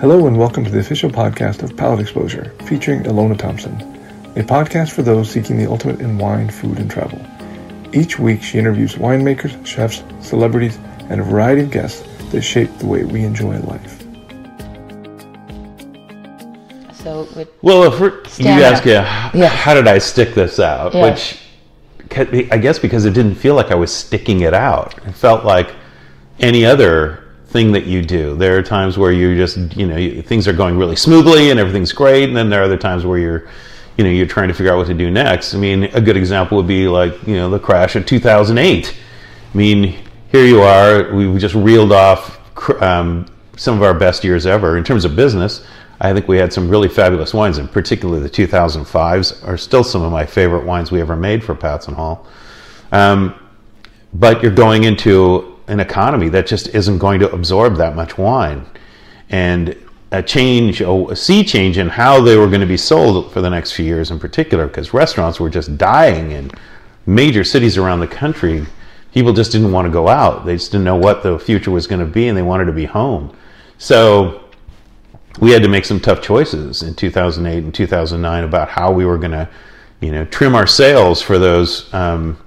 Hello and welcome to the official podcast of Palate Exposure, featuring Ilona Thompson, a podcast for those seeking the ultimate in wine, food, and travel. Each week, she interviews winemakers, chefs, celebrities, and a variety of guests that shape the way we enjoy life. So, Well, if you Stand ask, yeah, Yeah. how did I stick this out? Yeah. Which, I guess because it didn't feel like I was sticking it out. It felt like any other thing that you do. There are times where you just, you know, things are going really smoothly and everything's great, and then there are other times where you're, you know, you're trying to figure out what to do next. I mean, a good example would be like, you know, the crash of 2008. I mean, here you are. We just reeled off um, some of our best years ever in terms of business. I think we had some really fabulous wines, and particularly the 2005s are still some of my favorite wines we ever made for Patz and Hall. Um, but you're going into an economy that just isn't going to absorb that much wine. And a change, a sea change in how they were going to be sold for the next few years in particular, because restaurants were just dying in major cities around the country. People just didn't want to go out. They just didn't know what the future was going to be and they wanted to be home. So we had to make some tough choices in 2008 and 2009 about how we were going to, you know, trim our sails for those. Um,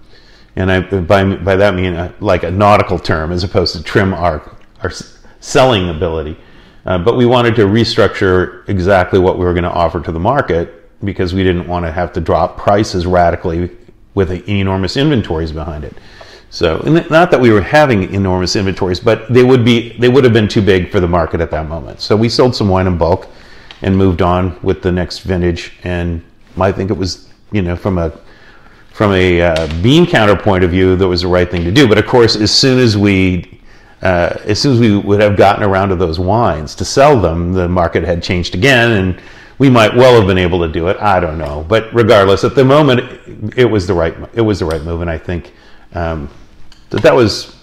and I by by that mean uh, like a nautical term as opposed to trim our our selling ability. Uh, but we wanted to restructure exactly what we were going to offer to the market because we didn't want to have to drop prices radically with enormous inventories behind it. So, not that we were having enormous inventories, but they would be they would have been too big for the market at that moment. So we sold some wine in bulk and moved on with the next vintage. And I think it was you know from a from a uh, bean counter point of view, that was the right thing to do. But of course, as soon as we uh, as soon as we would have gotten around to those wines to sell them, the market had changed again, and we might well have been able to do it. I don't know, but regardless, at the moment, it, was the right it was the right move, and I think um, that that was.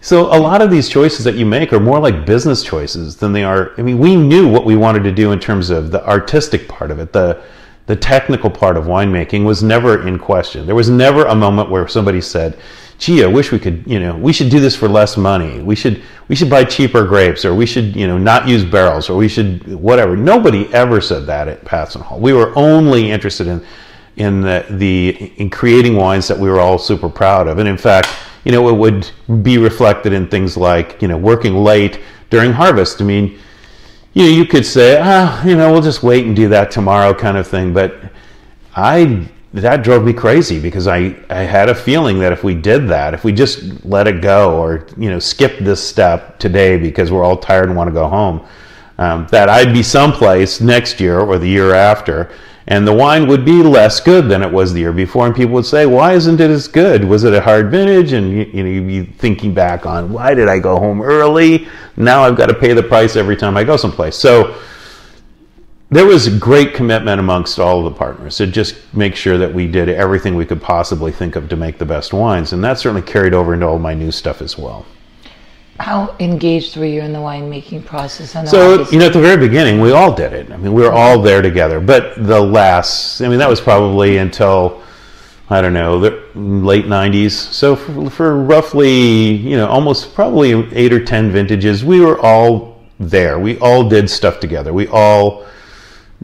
So a lot of these choices that you make are more like business choices than they are. I mean, we knew what we wanted to do in terms of the artistic part of it, the the technical part of winemaking was never in question. There was never a moment where somebody said, "Gee, I wish we could, you know, we should do this for less money. We should we should buy cheaper grapes, or we should, you know, not use barrels, or we should whatever." Nobody ever said that at Patz and Hall. We were only interested in in the, the in creating wines that we were all super proud of, and in fact, you know, it would be reflected in things like you know working late during harvest. I mean you know, you could say, ah, you know, we'll just wait and do that tomorrow, kind of thing. But I that drove me crazy because I I had a feeling that if we did that, if we just let it go, or you know, skip this step today because we're all tired and want to go home, um, that I'd be someplace next year or the year after. And the wine would be less good than it was the year before, and people would say, "Why isn't it as good? Was it a hard vintage?" And you, you know, you'd be thinking back on, "Why did I go home early? Now I've got to pay the price every time I go someplace." So there was a great commitment amongst all of the partners to just make sure that we did everything we could possibly think of to make the best wines, and that certainly carried over into all my new stuff as well. How engaged were you in the winemaking process? Know So, you know, at the very beginning, we all did it. I mean, we were all there together. But the last, I mean, that was probably until, I don't know, the late 90s. So for, for roughly, you know, almost probably eight or 10 vintages, we were all there. We all did stuff together. We all,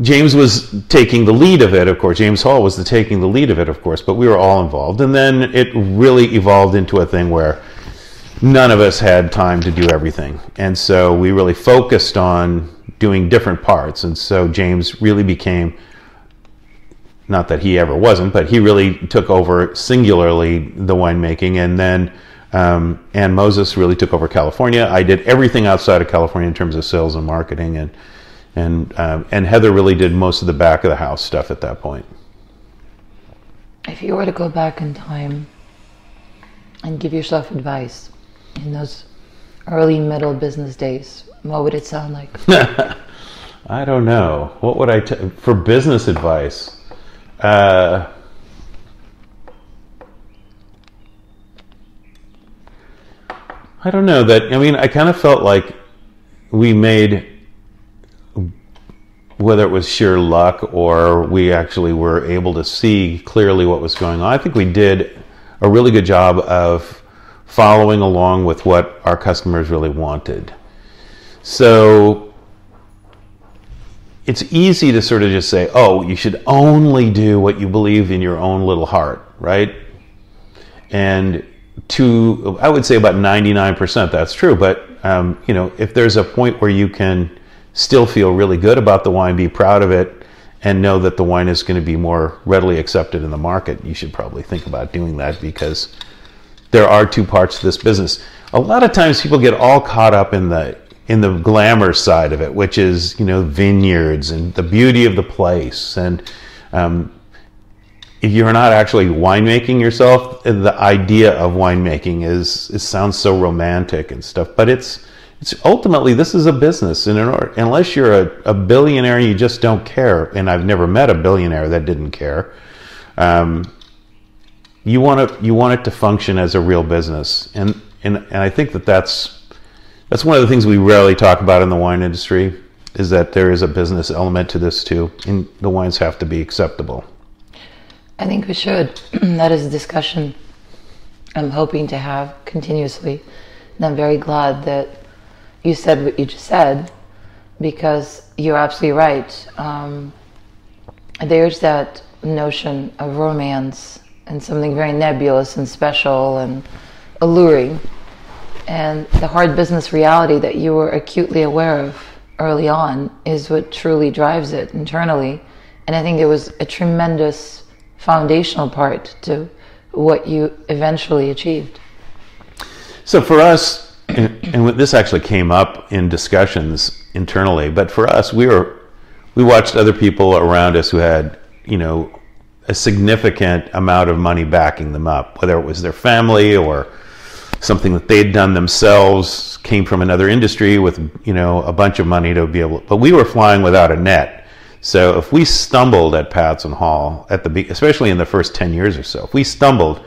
James was taking the lead of it, of course. James Hall was the taking the lead of it, of course, but we were all involved. And then it really evolved into a thing where none of us had time to do everything. And so we really focused on doing different parts. And so James really became, not that he ever wasn't, but he really took over singularly the winemaking. And then um, Anne Moses really took over California. I did everything outside of California in terms of sales and marketing. And, and, um, and Heather really did most of the back of the house stuff at that point. if you were to go back in time and give yourself advice in those early middle business days, what would it sound like? I don't know. What would I t- for business advice? Uh, I don't know that. I mean, I kind of felt like we made, whether it was sheer luck or we actually were able to see clearly what was going on. I think we did a really good job of following along with what our customers really wanted. So it's easy to sort of just say, oh, you should only do what you believe in your own little heart, right? And to, I would say about 99% that's true. But, um, you know, if there's a point where you can still feel really good about the wine, be proud of it, and know that the wine is going to be more readily accepted in the market, you should probably think about doing that because there are two parts to this business. A lot of times people get all caught up in the in the glamour side of it, which is you know vineyards and the beauty of the place. And um, if you're not actually winemaking yourself, the idea of winemaking is it sounds so romantic and stuff, but it's it's ultimately this is a business, and unless you're a, a, billionaire, you just don't care. And I've never met a billionaire that didn't care. Um, you want to you want it to function as a real business, and and and I think that that's that's one of the things we rarely talk about in the wine industry is that there is a business element to this too, and the wines have to be acceptable. I think we should. that is a discussion I'm hoping to have continuously, and I'm very glad that you said what you just said because you're absolutely right. Um, there's that notion of romance and something very nebulous and special and alluring and the hard business reality that you were acutely aware of early on is what truly drives it internally. And I think it was a tremendous foundational part to what you eventually achieved. So for us, and, and this actually came up in discussions internally, but for us, we were we watched other people around us who had, you know, a significant amount of money backing them up, whether it was their family or something that they'd done themselves, came from another industry with you know a bunch of money to be able. But we were flying without a net, so if we stumbled at Patz and Hall at the especially in the first ten years or so, if we stumbled,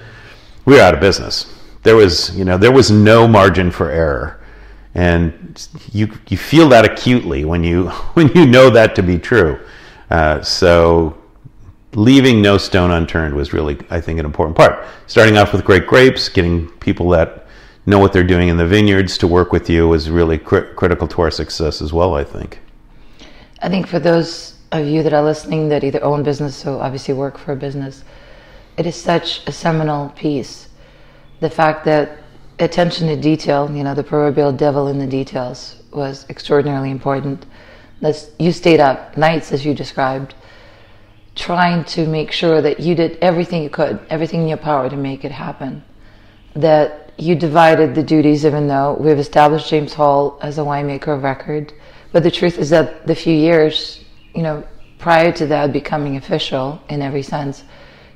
we were out of business. There was you know there was no margin for error, and you you feel that acutely when you when you know that to be true. Uh, so leaving no stone unturned was really, I think, an important part. Starting off with great grapes, getting people that know what they're doing in the vineyards to work with you was really cr- critical to our success as well, I think. I think for those of you that are listening that either own business or obviously work for a business, it is such a seminal piece. The fact that attention to detail, you know, the proverbial devil in the details, was extraordinarily important. That you stayed up nights, as you described, trying to make sure that you did everything you could, everything in your power to make it happen. That you divided the duties, even though we've established James Hall as a winemaker of record. But the truth is that the few years, you know, prior to that becoming official in every sense,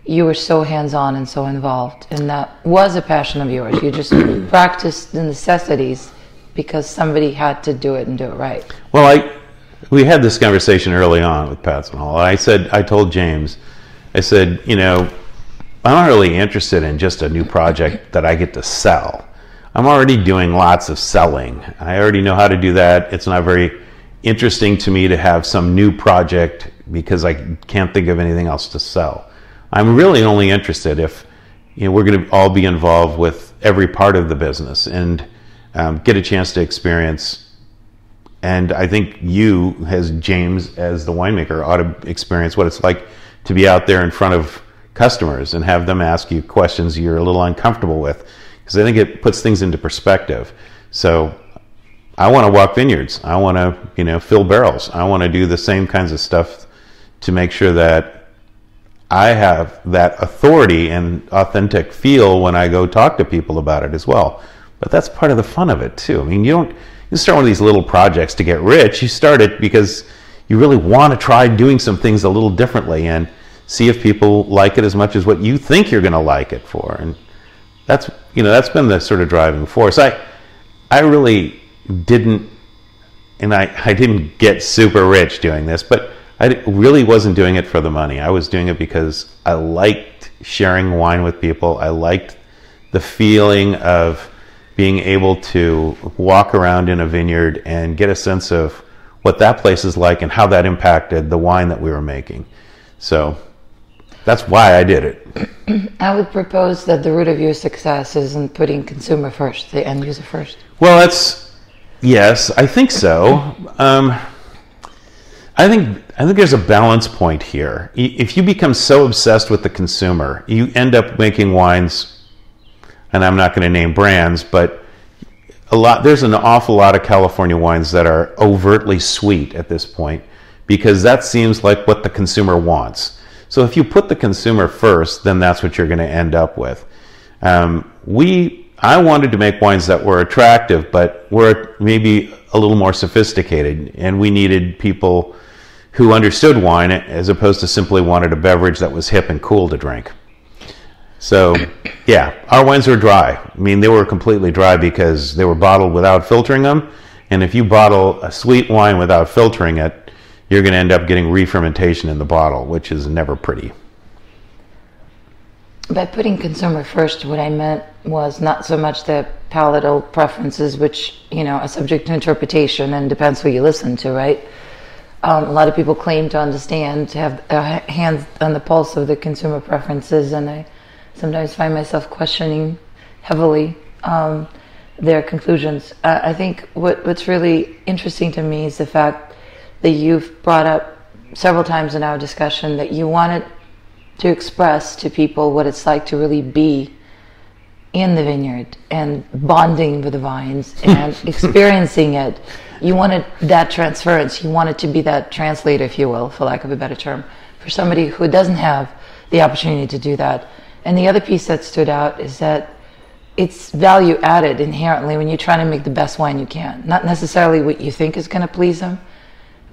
you were so hands-on and so involved, and that was a passion of yours. You just practiced the necessities because somebody had to do it and do it right. Well, I we had this conversation early on with Patz and Hall. I said, I told James, I said, you know, I'm not really interested in just a new project that I get to sell. I'm already doing lots of selling. I already know how to do that. It's not very interesting to me to have some new project because I can't think of anything else to sell. I'm really only interested if you know we're going to all be involved with every part of the business and um, get a chance to experience. And I think you, as James, as the winemaker, ought to experience what it's like to be out there in front of customers and have them ask you questions you're a little uncomfortable with because I think it puts things into perspective. So I want to walk vineyards. I want to, you know, fill barrels. I want to do the same kinds of stuff to make sure that I have that authority and authentic feel when I go talk to people about it as well. But that's part of the fun of it too. I mean, you don't you start one of these little projects to get rich. You start it because you really want to try doing some things a little differently and see if people like it as much as what you think you're going to like it for. And that's you know that's been the sort of driving force. I I really didn't, and I I didn't get super rich doing this, but I really wasn't doing it for the money. I was doing it because I liked sharing wine with people. I liked the feeling of being able to walk around in a vineyard and get a sense of what that place is like and how that impacted the wine that we were making. So that's why I did it. I would propose that the root of your success is in putting consumer first, the end user first. Well, that's yes, I think so. Um, I think I think there's a balance point here. If you become so obsessed with the consumer, you end up making wines, and I'm not going to name brands, but a lot there's an awful lot of California wines that are overtly sweet at this point because that seems like what the consumer wants. So if you put the consumer first, then that's what you're going to end up with. Um, we I wanted to make wines that were attractive, but were maybe a little more sophisticated, and we needed people who understood wine as opposed to simply wanted a beverage that was hip and cool to drink. So, yeah, our wines were dry. I mean, they were completely dry because they were bottled without filtering them. And if you bottle a sweet wine without filtering it, you're going to end up getting re-fermentation in the bottle, which is never pretty. By putting consumer first, what I meant was not so much the palatal preferences, which, you know, are subject to interpretation and depends who you listen to, right? Um, a lot of people claim to understand, to have hands on the pulse of the consumer preferences, and I sometimes find myself questioning heavily um, their conclusions. Uh, I think what, what's really interesting to me is the fact that you've brought up several times in our discussion that you wanted to express to people what it's like to really be in the vineyard and bonding with the vines and experiencing it. You wanted that transference. You wanted to be that translator, if you will, for lack of a better term, for somebody who doesn't have the opportunity to do that. And the other piece that stood out is that it's value added inherently when you're trying to make the best wine you can. Not necessarily what you think is going to please them,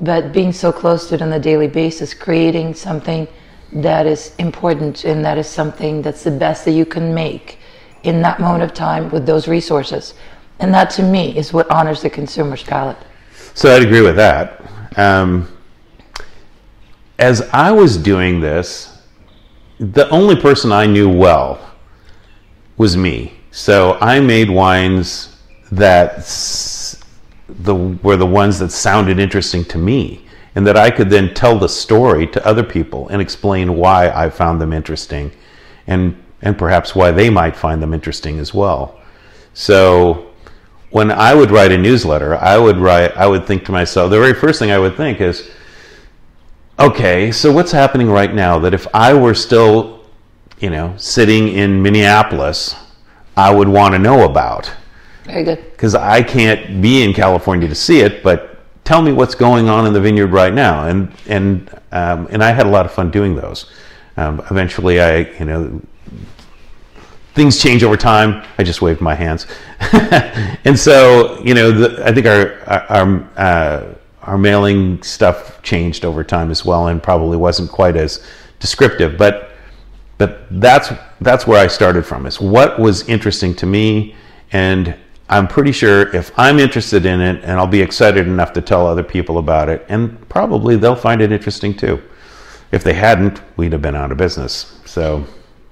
but being so close to it on a daily basis, creating something that is important and that is something that's the best that you can make in that moment of time with those resources. And that to me is what honors the consumer's palate. So I'd agree with that. Um, as I was doing this, the only person I knew well was me. So I made wines that the, were the ones that sounded interesting to me and that I could then tell the story to other people and explain why I found them interesting and, and perhaps why they might find them interesting as well. So when I would write a newsletter, I would write, I would think to myself, the very first thing I would think is, okay, so what's happening right now that if I were still, you know, sitting in Minneapolis, I would want to know about? Very good. Because I can't be in California to see it, but tell me what's going on in the vineyard right now. And and um, and I had a lot of fun doing those. Um, eventually, I you know things change over time. I just waved my hands, and so you know the, I think our our uh, our mailing stuff changed over time as well, and probably wasn't quite as descriptive, but. But that's that's where I started from. Is what was interesting to me, and I'm pretty sure if I'm interested in it and I'll be excited enough to tell other people about it, and probably they'll find it interesting too. If they hadn't, we'd have been out of business. So,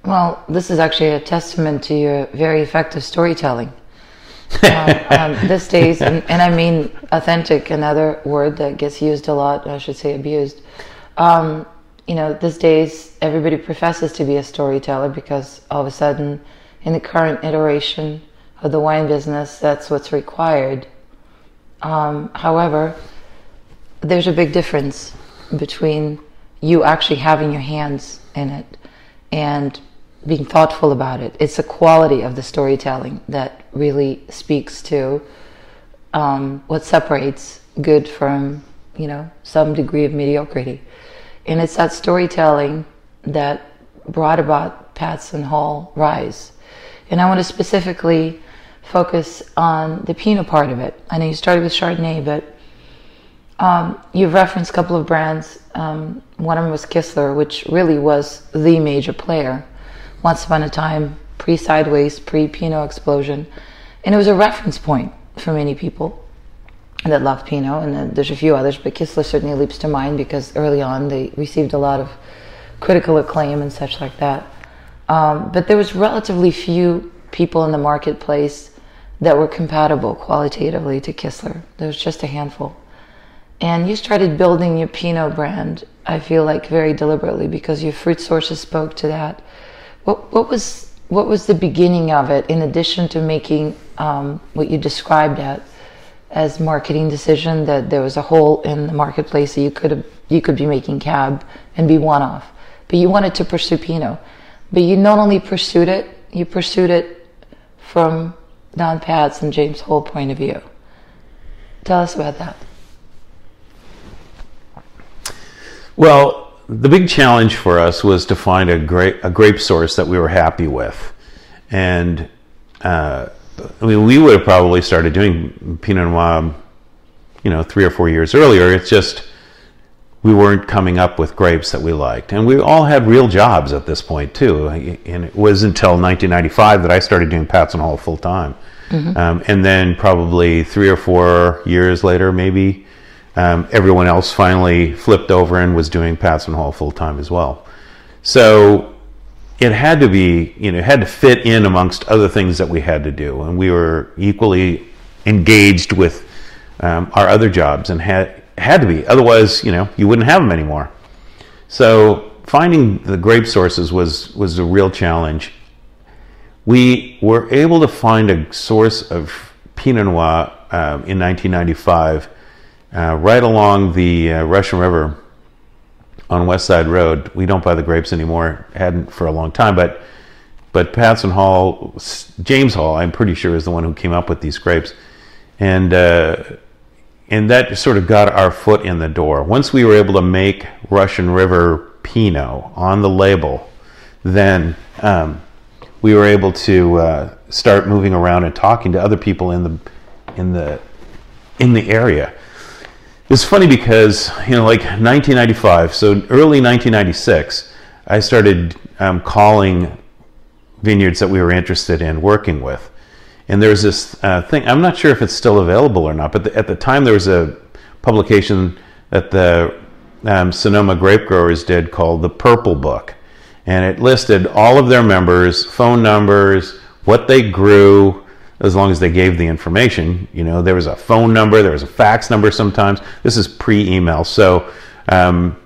well, this is actually a testament to your very effective storytelling. Um, um, this days, and, and, I mean authentic, another word that gets used a lot, I should say abused. Um, you know, these days, everybody professes to be a storyteller because all of a sudden, in the current iteration, of the wine business, that's what's required. Um, however, there's a big difference between you actually having your hands in it and being thoughtful about it. It's the quality of the storytelling that really speaks to um, what separates good from, you know, some degree of mediocrity. And it's that storytelling that brought about Patz and Hall Rise. And I want to specifically focus on the Pinot part of it. I know you started with Chardonnay, but um, you've referenced a couple of brands. Um, one of them was Kistler, which really was the major player once upon a time, pre Sideways, pre Pinot explosion. And it was a reference point for many people that loved Pinot. And there's a few others, but Kistler certainly leaps to mind because early on they received a lot of critical acclaim and such like that. Um, but there was relatively few people in the marketplace that were compatible qualitatively to Kistler. There was just a handful. And you started building your Pinot brand, I feel like very deliberately because your fruit sources spoke to that. What, what was what was the beginning of it in addition to making um, what you described at as marketing decision that there was a hole in the marketplace that you could you could be making cab and be one off. But you wanted to pursue Pinot. But you not only pursued it, you pursued it from Don Patz's and James Hall point of view. Tell us about that. Well, the big challenge for us was to find a grape, a grape source that we were happy with. And uh, I mean, we would have probably started doing Pinot Noir, you know, three or four years earlier. It's just we weren't coming up with grapes that we liked. And we all had real jobs at this point, too. And it was until 1995 that I started doing Patz and Hall full time. Mm-hmm. Um, and then probably three or four years later, maybe, um, everyone else finally flipped over and was doing Patz and Hall full time as well. So it had to be, you know, it had to fit in amongst other things that we had to do. And we were equally engaged with um, our other jobs and had, had to be. Otherwise, you know, you wouldn't have them anymore. So finding the grape sources was, was a real challenge. We were able to find a source of Pinot Noir uh, in 1995 uh, right along the uh, Russian River on West Side Road. We don't buy the grapes anymore. Hadn't for a long time, but but Patz and Hall, James Hall, I'm pretty sure is the one who came up with these grapes, and uh, and that sort of got our foot in the door. Once we were able to make Russian River Pinot on the label, then um, we were able to uh, start moving around and talking to other people in the in the in the area it's funny because you know, like 1995, so early 1996, I started um, calling vineyards that we were interested in working with, and there's this uh, thing. I'm not sure if it's still available or not, but the, at the time there was a publication that the um, Sonoma grape growers did called the Purple Book, and it listed all of their members, phone numbers, what they grew, as long as they gave the information. You know, there was a phone number, there was a fax number sometimes. This is pre-email, so um,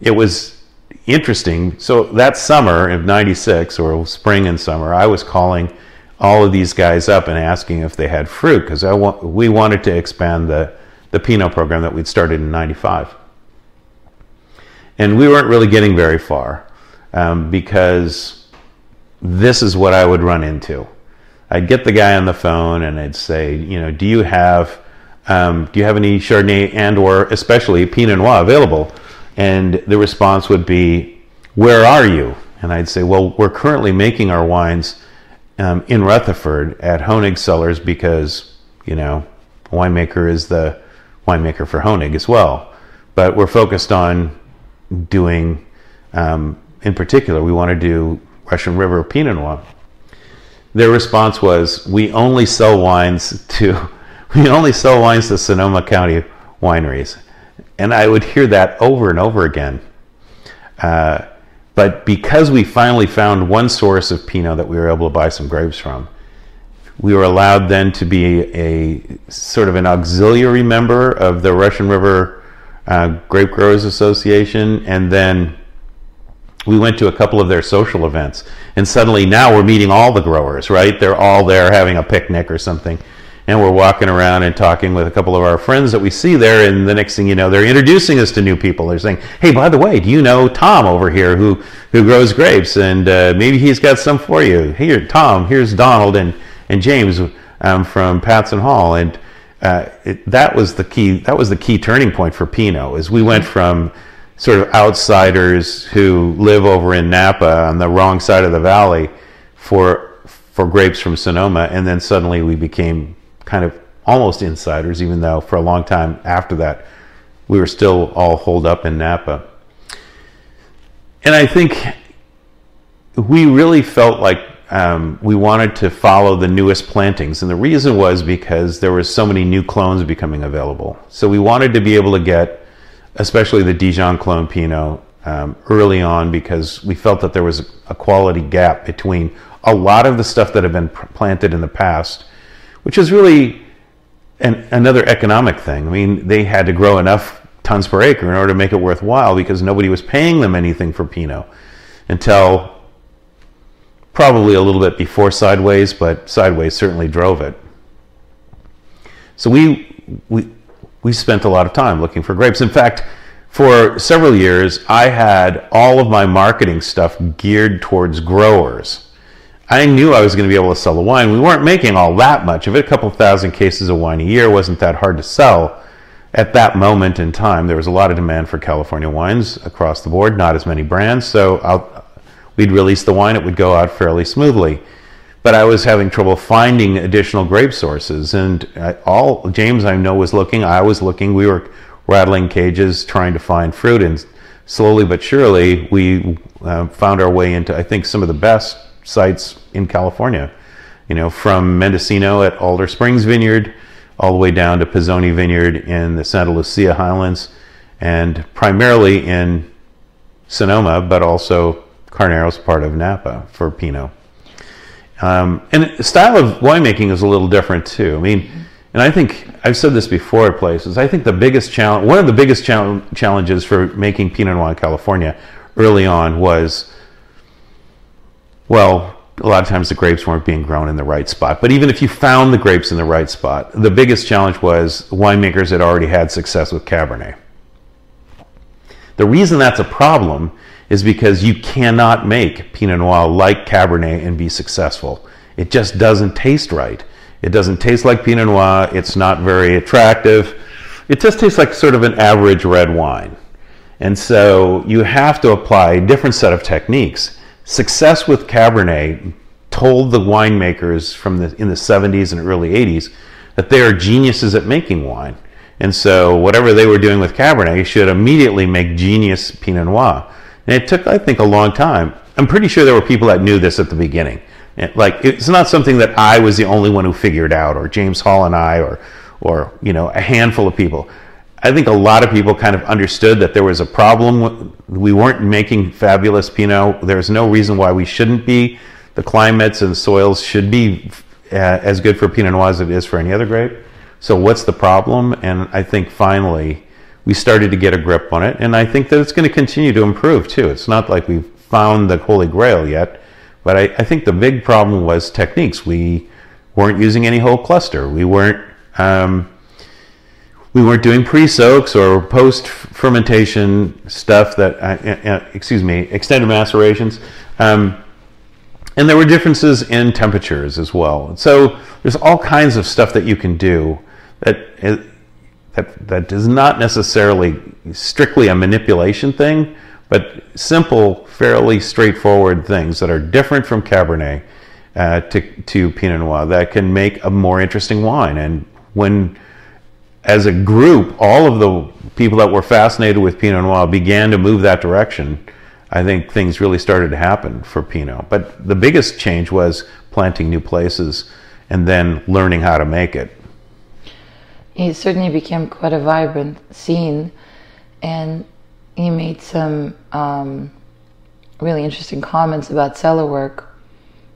it was interesting. So that summer of '96, or spring and summer, I was calling all of these guys up and asking if they had fruit because I want we wanted to expand the the Pinot program that we'd started in '95, and we weren't really getting very far um, because this is what I would run into I'd get the guy on the phone and I'd say, you know, do you have um, do you have any Chardonnay and or especially Pinot Noir available? And the response would be, where are you? And I'd say, well, we're currently making our wines um, in Rutherford at Honig Cellars because, you know, winemaker is the winemaker for Honig as well. But we're focused on doing, um, in particular, we want to do Russian River Pinot Noir their response was, "We only sell wines to, we only sell wines to Sonoma County wineries," and I would hear that over and over again. Uh, but because we finally found one source of Pinot that we were able to buy some grapes from, we were allowed then to be a sort of an auxiliary member of the Russian River uh, Grape Growers Association, and then we went to a couple of their social events and suddenly now we're meeting all the growers right? They're all there having a picnic or something and we're walking around and talking with a couple of our friends that we see there and the next thing you know they're introducing us to new people. They're saying hey by the way do you know tom over here who who grows grapes? And uh, maybe he's got some for you. Here tom. Here's donald and and james. Um, from Patz and Hall. And uh, it, that was the key that was the key turning point for pinot is we went from sort of outsiders who live over in Napa on the wrong side of the valley for for grapes from Sonoma, and then suddenly we became kind of almost insiders, even though for a long time after that we were still all holed up in Napa. And I think we really felt like um, we wanted to follow the newest plantings, and the reason was because there were so many new clones becoming available. So we wanted to be able to get especially the Dijon Clone Pinot um, early on because we felt that there was a quality gap between a lot of the stuff that had been planted in the past, which is really an, another economic thing. I mean, they had to grow enough tons per acre in order to make it worthwhile because nobody was paying them anything for Pinot until probably a little bit before Sideways, but Sideways certainly drove it. So we we we spent a lot of time looking for grapes. In fact, for several years, I had all of my marketing stuff geared towards growers. I knew I was going to be able to sell the wine. We weren't making all that much of it. A couple thousand cases of wine a year wasn't that hard to sell. At that moment in time, there was a lot of demand for California wines across the board, not as many brands. So I'll, we'd release the wine, it would go out fairly smoothly but I was having trouble finding additional grape sources. And all James I know was looking, I was looking, we were rattling cages trying to find fruit. And slowly but surely, we uh, found our way into, I think, some of the best sites in California. You know, from Mendocino at Alder Springs Vineyard, all the way down to Pisoni Vineyard in the Santa Lucia Highlands, and primarily in Sonoma, but also Carneros, part of Napa for Pinot. Um, and style of winemaking is a little different too. I mean, and I think I've said this before at places. I think the biggest challenge, one of the biggest chal- challenges for making Pinot Noir in California early on was, well, a lot of times the grapes weren't being grown in the right spot. But even if you found the grapes in the right spot, the biggest challenge was winemakers had already had success with Cabernet. The reason that's a problem is because you cannot make Pinot Noir like Cabernet and be successful. It just doesn't taste right. It doesn't taste like Pinot Noir. It's not very attractive. It just tastes like sort of an average red wine. And so you have to apply a different set of techniques. Success with Cabernet told the winemakers from the in the 70s and early 80s that they are geniuses at making wine. And so whatever they were doing with Cabernet should immediately make genius Pinot Noir. And it took, I think, a long time. I'm pretty sure there were people that knew this at the beginning. Like it's not something that I was the only one who figured out, or James Hall and I, or or you know a handful of people. I think a lot of people kind of understood that there was a problem. We weren't making fabulous Pinot. There's no reason why we shouldn't be. The climates and soils should be uh, as good for Pinot Noir as it is for any other grape. So what's the problem? And I think finally we started to get a grip on it, and I think that it's going to continue to improve too. It's not like we've found the holy grail yet, but I, I think the big problem was techniques. We weren't using any whole cluster. We weren't um, we weren't doing pre-soaks or post-fermentation stuff that uh, uh, excuse me extended macerations. Um, and there were differences in temperatures as well. So there's all kinds of stuff that you can do that uh, that, that is not necessarily strictly a manipulation thing, but simple, fairly straightforward things that are different from Cabernet uh, to, to Pinot Noir that can make a more interesting wine. And when, as a group, all of the people that were fascinated with Pinot Noir began to move that direction, I think things really started to happen for Pinot. But the biggest change was planting new places and then learning how to make it it certainly became quite a vibrant scene, and he made some um, really interesting comments about cellar work.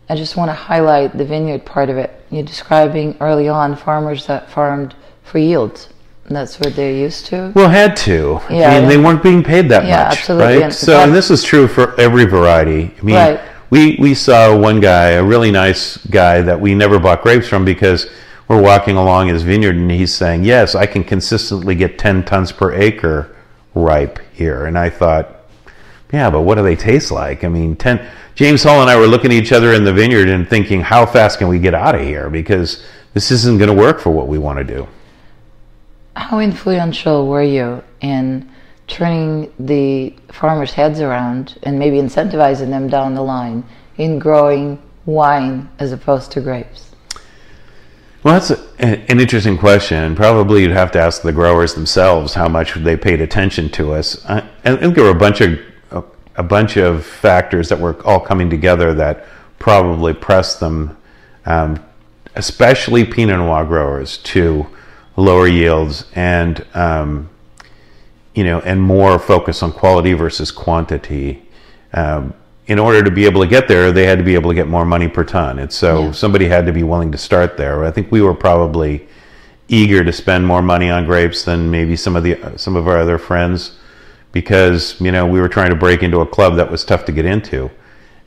I just want to highlight the vineyard part of it. You're describing early on farmers that farmed for yields. And that's what they're used to. Well, had to. Yeah, I mean, they weren't being paid that yeah, much, absolutely. right? And so, and this is true for every variety. I mean, right. we we saw one guy, a really nice guy that we never bought grapes from because we're walking along his vineyard and he's saying, Yes, I can consistently get 10 tons per acre ripe here. And I thought, Yeah, but what do they taste like? I mean, 10. James Hall and I were looking at each other in the vineyard and thinking, How fast can we get out of here? Because this isn't going to work for what we want to do. How influential were you in turning the farmers' heads around and maybe incentivizing them down the line in growing wine as opposed to grapes? Well, that's an interesting question. Probably you'd have to ask the growers themselves how much they paid attention to us. I, I think there were a bunch of a, bunch of factors that were all coming together that probably pressed them, um, especially Pinot Noir growers, to lower yields and um, you know and more focus on quality versus quantity. Um, in order to be able to get there, they had to be able to get more money per ton. And so yeah. somebody had to be willing to start there. I think we were probably eager to spend more money on grapes than maybe some of the some of our other friends because you know we were trying to break into a club that was tough to get into.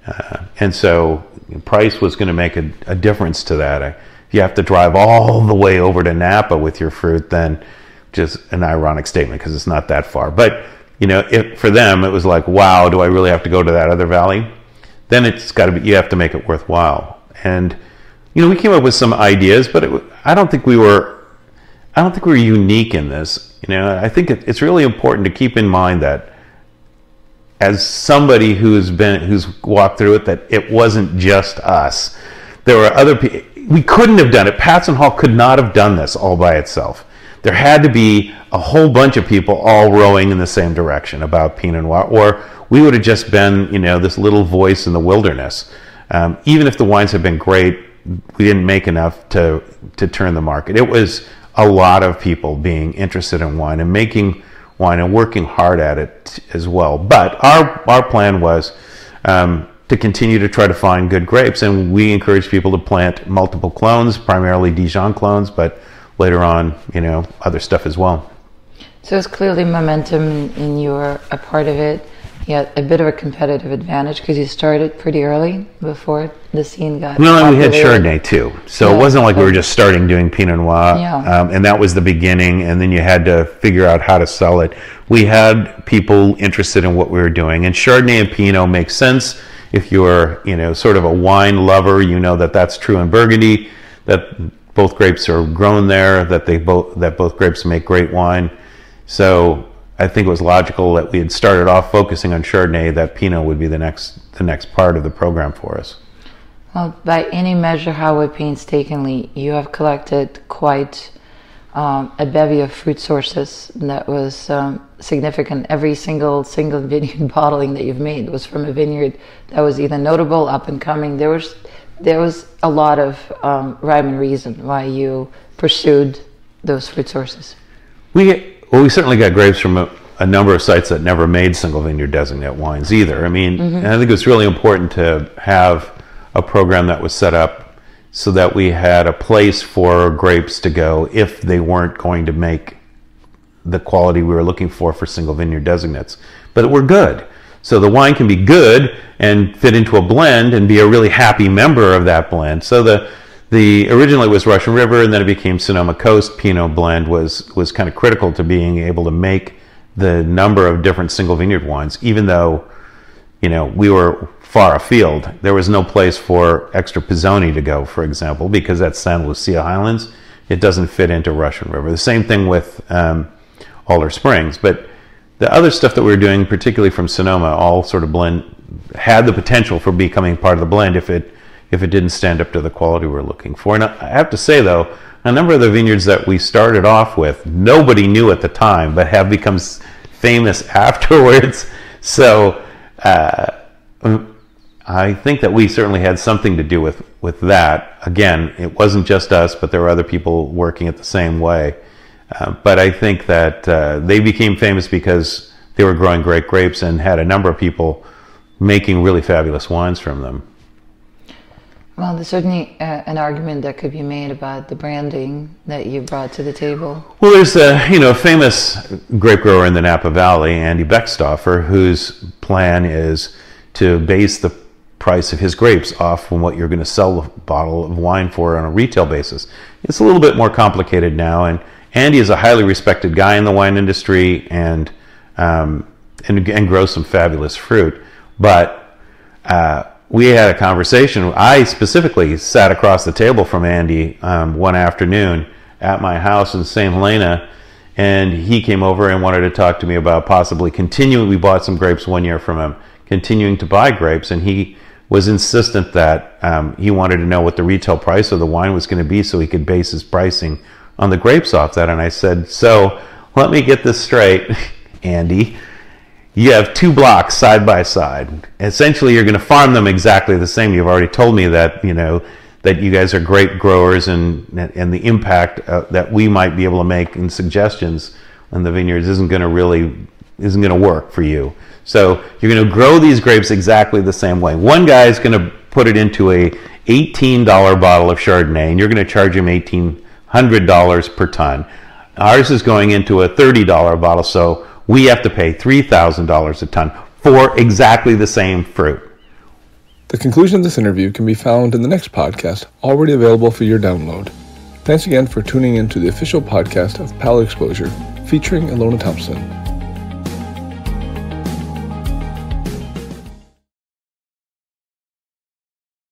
Uh, and so price was going to make a, a, difference to that. I if you have to drive all the way over to Napa with your fruit, then just an ironic statement because it's not that far. But you know, for them, it was like, wow, do I really have to go to that other valley? Then it's got to be, you have to make it worthwhile. And, you know, we came up with some ideas, but it, I don't think we were, I don't think we were unique in this. You know, I think it, it's really important to keep in mind that as somebody who's been, who's walked through it, that it wasn't just us. There were other people, we couldn't have done it. Patz and Hall could not have done this all by itself there had to be a whole bunch of people all rowing in the same direction about Pinot Noir, or we would have just been, you know, this little voice in the wilderness. Um, even if the wines had been great, we didn't make enough to to turn the market. It was a lot of people being interested in wine and making wine and working hard at it as well. But our our plan was. Um, to continue to try to find good grapes, and we encourage people to plant multiple clones, primarily Dijon clones, but later on, you know, other stuff as well. So it's clearly momentum, and you're a part of it. You had a bit of a competitive advantage because you started pretty early before the scene got. Well, and we had Chardonnay too, so yeah. it wasn't like we were just starting doing Pinot Noir. Yeah. Um, and that was the beginning, and then you had to figure out how to sell it. We had people interested in what we were doing, and Chardonnay and Pinot makes sense if you're, you know, sort of a wine lover. You know that that's true in Burgundy. That both grapes are grown there, that they both that both grapes make great wine. So I think it was logical that we had started off focusing on Chardonnay. That Pinot would be the next the next part of the program for us. Well, by any measure, Howard painstakingly, you have collected quite um, a bevy of fruit sources that was um, significant. Every single single vineyard bottling that you've made was from a vineyard that was either notable, up and coming. There was there was a lot of um, rhyme and reason why you pursued those fruit sources. We well, we certainly got grapes from a, a number of sites that never made single vineyard designate wines either. I mean, mm-hmm. I think it was really important to have a program that was set up so that we had a place for grapes to go if they weren't going to make the quality we were looking for for single vineyard designates. But we're good. So the wine can be good and fit into a blend and be a really happy member of that blend. So the the originally was Russian River and then it became Sonoma Coast Pinot blend was was kind of critical to being able to make the number of different single vineyard wines, even though you know we were far afield. There was no place for extra Pisoni to go, for example, because that's Santa Lucia Highlands. It doesn't fit into Russian River. The same thing with um, Alder Springs, but the other stuff that we were doing, particularly from Sonoma, all sort of blend had the potential for becoming part of the blend if it if it didn't stand up to the quality we are looking for. And I have to say though, a number of the vineyards that we started off with, nobody knew at the time, but have become famous afterwards. So uh, I think that we certainly had something to do with with that. Again, it wasn't just us, but there were other people working it the same way. Uh, but I think that uh, they became famous because they were growing great grapes and had a number of people making really fabulous wines from them. Well, there's certainly uh, an argument that could be made about the branding that you brought to the table. Well, there's a you know a famous grape grower in the Napa Valley, Andy Beckstoffer, whose plan is to base the price of his grapes off from what you're going to sell the bottle of wine for on a retail basis. It's a little bit more complicated now, and Andy is a highly respected guy in the wine industry and um, and, and grows some fabulous fruit. But uh, we had a conversation. I specifically sat across the table from Andy um, one afternoon at my house in St. Helena, and he came over and wanted to talk to me about possibly continuing. We bought some grapes one year from him, continuing to buy grapes, and he was insistent that um, he wanted to know what the retail price of the wine was going to be so he could base his pricing on the grapes off that. And I said, So let me get this straight, Andy. You have two blocks side by side. Essentially, you're going to farm them exactly the same. You've already told me that, you know, that you guys are great growers and, and the impact uh, that we might be able to make in suggestions on the vineyards isn't going to really isn't going to work for you. So you're going to grow these grapes exactly the same way. One guy is going to put it into a $18 bottle of Chardonnay, and you're going to charge him 18 $100 per ton. Ours is going into a $30 bottle, so we have to pay $3,000 a ton for exactly the same fruit. The conclusion of this interview can be found in the next podcast, already available for your download. Thanks again for tuning in to the official podcast of Palate Exposure, featuring Ilona Thompson.